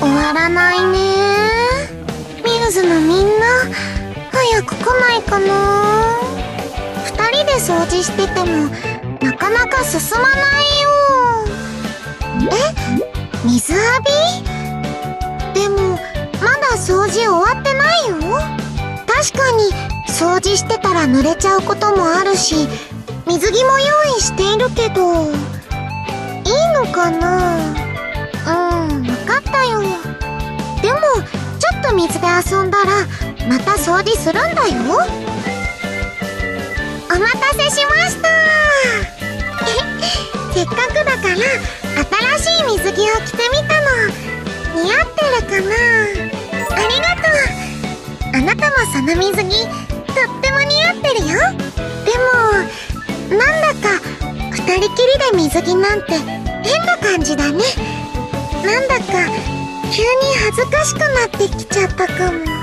終わらないね。ミューズのみんな早く来ないかな。二人で掃除しててもなかなか進まないよ。え？水浴び？でもまだ掃除終わってないよ。確かに掃除してたら濡れちゃうこともあるし水着も用意しているけどいいのかな？水で遊んだらまた掃除するんだよ。お待たせしました。せっかくだから新しい水着を着てみたの。似合ってるかな。ありがとう。あなたもその水着とっても似合ってるよ。でもなんだか二人きりで水着なんて変な感じだね。なんだか急に恥ずかしくなってきちゃったかも。